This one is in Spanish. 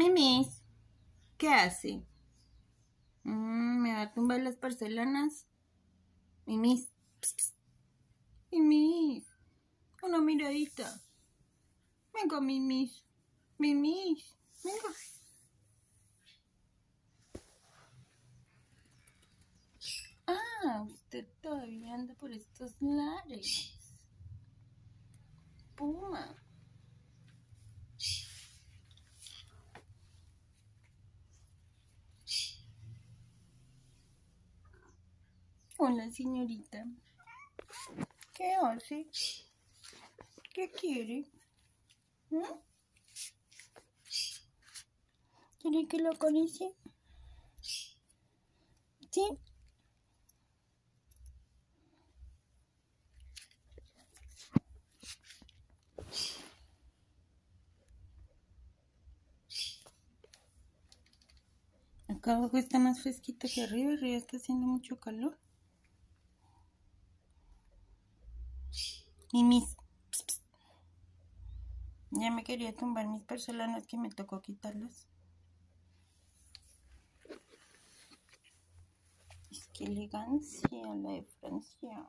Mimis, ¿qué hace? Mm, ¿Me va a tumbar las porcelanas? Mimis, Mimis, una miradita. Venga, Mimis, Mimis, venga. Ah, usted todavía anda por estos lares. Puma. Hola, señorita. ¿Qué hace? ¿Qué quiere? ¿Mm? ¿Quiere que lo acaricie? ¿Sí? Acá abajo está más fresquito que arriba, arriba está haciendo mucho calor. Y mis... Ya me quería tumbar mis porcelanas que me tocó quitarlas. Es que elegancia la de Francia.